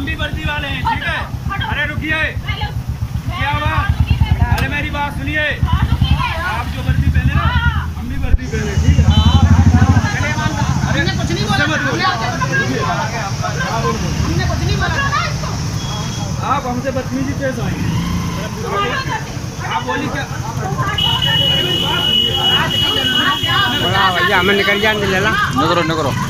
हम भी वर्दी वाले हैं ठीक है अरे रुकिए क्या बात अरे मेरी बात सुनिए आप जो वर्दी पहने ना हम भी वर्दी पहने ठीक है अरे कुछ नहीं बोला हमने कुछ नहीं बोला आप हमसे बदतमीजी पेश आएँगे आप बोली क्या बड़ा भैया हमें निकल जाने ले ला निकरो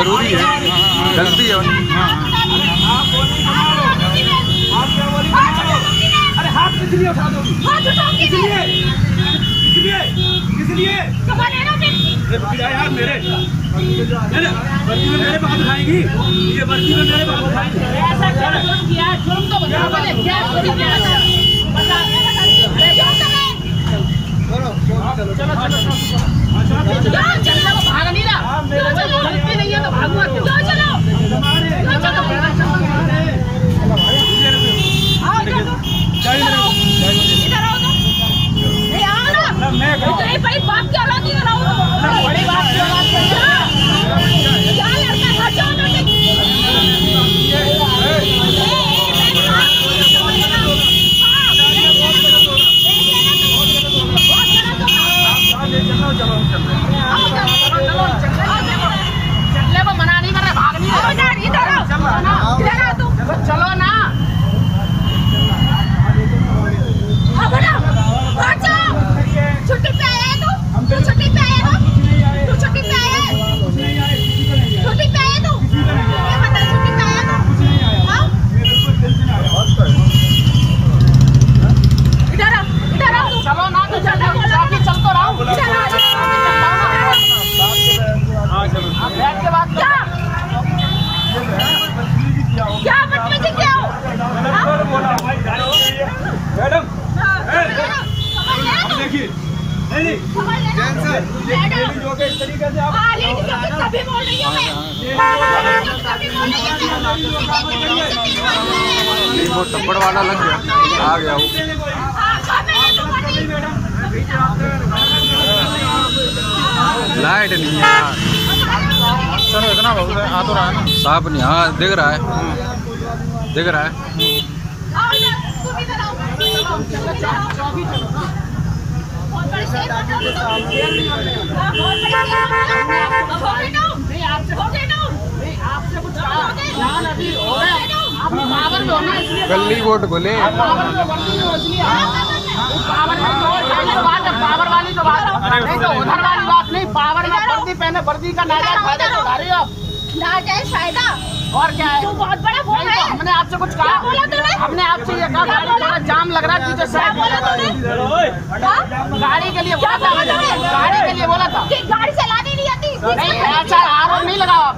ज़रूरी है। गलती है। हाथ को भाग नहीं रहा गलती नहीं है तो भागो क्यों इधर आओ तो नहीं आओ ना मैं इतनी बड़ी बात क्या लगी है राहुल बड़ी बात क्या बात कर रहा है? क्या लड़का था जाओ ना कि- चलने को मना नहीं कर रहे भाग नहीं रहे इधर आओ इधर आओ तुम चलो ना हाँ बड़ा भाग जाओ छुट्टी पे आया है तू तू छुट्टी पे आया है ना तू छुट्टी पे आया है छुट्टी पे आया तू ये बता छुट्टी पे आया तू हाँ इधर आओ इधर आओ तू चलो ना तो चल साथी चल तो रहा चलो हाँ चलो बैठ के बात क्या क्या बदतमीजी क्या हो हाँ? मैडम हाँ, अब समझ देखिए नहीं नहीं लेना मैडम जो कि इस तरीके से आप हाँ लेडी जो कि कभी बोल रही हूँ मैं हाँ, जो कि कभी बोल रही हूँ मैं। वो थप्पड़ वाला लग गया आ गया वो हाँ, तो? लाइट नहीं है चलो इतना बहुत है आ तो रहा है ना साफ़ नहीं हाँ दिख रहा है दिख रहा है गली वोट बोले। पावर वाली तो बात नहीं तो उधर वाली बात नहीं, पावर में वर्दी पहने वर्दी का नाजायज फ़ायदा उठा रही हो आप। नाजायज फ़ायदा और क्या है तू बहुत बड़ा वो है तो हमने आपसे कुछ कहा बोला तूने? हमने आपसे ये कहा गाड़ी थोड़ा जाम लग रहा है पीछे साइड बोला तूने हाँ? गाड़ी के लिए बोला था गाड़ी के लिए बोला था कि गाड़ी चलानी नहीं आती नहीं ऐसा आरोप नहीं लगाओ आप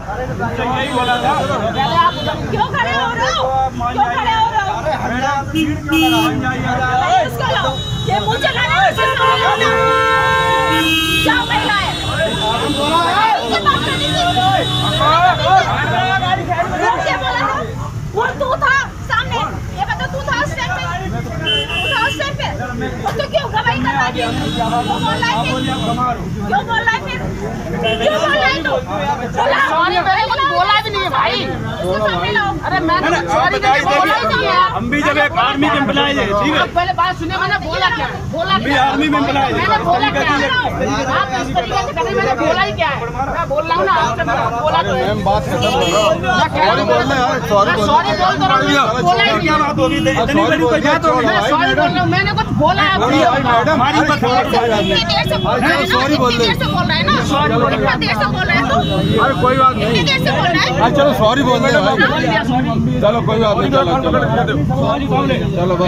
यही बोला था पहले आप क्यों खड़े हो रहे हो क्यों खड़े हो रहे हो ये मुझे है, ना। जाओ महिला है इससे बात करनी थी। वो क्या बोला था वो तू था सामने ये बता तू था उस टाइम पे तू था उस टाइम पे वो तो क्यों गवाही कर रहा है क्यों बोल रहा है। क्यों बोल रहा है फिर? क्यों बोल रहा है तू? बोला सॉरी मैंने कुछ बोला भी नहीं है भाई। उसके अरे मैंने मैंने कुछ आप सॉरी बोला ही नहीं है। हम भी जब एक आर्मी के एम्प्लॉय है ठीक है? पहले बात सुनिए मैंने बोला क्या? बोला भी क्या? आर्मी में एम्प्लॉय मैंने बोला क्या? आप इस तरीके से करें मैंने बोला ही क्या है? मैं बोल रहा हूँ ना आपसे बोला तो मैम बात खत्म मैं सॉरी बोल रहे मैं सॉरी बोल तो रहा हूँ बोला ही क्या बात होगी इतनी बड़ी कोई बात होगी सॉरी बोल रहा हूँ मैंने कुछ बोला है बात रहा है। सॉरी बोल रहा है। ना इतना बोल रहा है। अरे कोई बात नहीं। रहा हाँ। चलो सॉरी बोल दे भाई। चलो कोई बात नहीं चलो चलो। चलो चलो।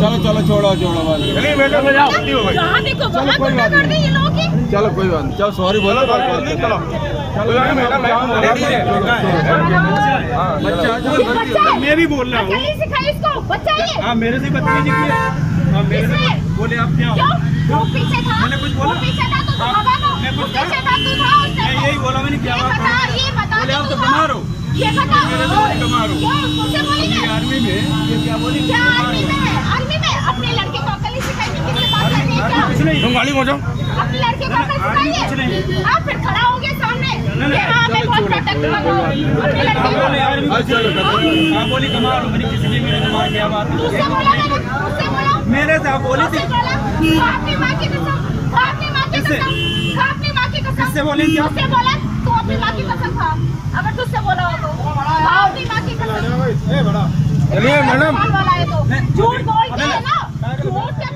चलो छोड़ो छोड़ो की चलो कोई बात नहीं। चलो सॉरी बोलो चलो चलो। मैडम बच्चा मैं भी बोल रहा हूँ। है हाँ मेरे से बदतमीजी की है मेरे से बोले आप क्या हो? मैंने कुछ बोला? तो हाँ, मैं कुछ तू मैं यही बोला मैंने क्या बोले आप तो बीमार हो। ये बता। बीमार हो। आर्मी में ये क्या बोली? आर्मी में है आर्मी में अपने लड़के को अकल ही सिखाई थी किससे बात करनी है क्या कुछ नहीं तुम गाड़ी में जाओ। अपने लड़के को अकल आर्मी कुछ सिखाइए नहीं। आप फिर खड़ा हो गए सामने कि हाँ मैं बहुत प्रोटेक्ट कर रहा हूँ अपने लड़के आप बोले को आर्मी कुछ नहीं आप बोली बीमार मैंने किस लिए मेरे दिमाग क्या बात। मुझसे बोला मैंने मुझसे बोला। मेरे से आप बोली थी। बोला। माँ की कसम की कसम की कसम। किससे बोली बोला तू अपनी माँ की कसम खा। अगर तुझसे बोला हो तो। खा अपनी माँ की कसम। चलिए मैडम। तो। झूठ अबे, हैं ना। झूठ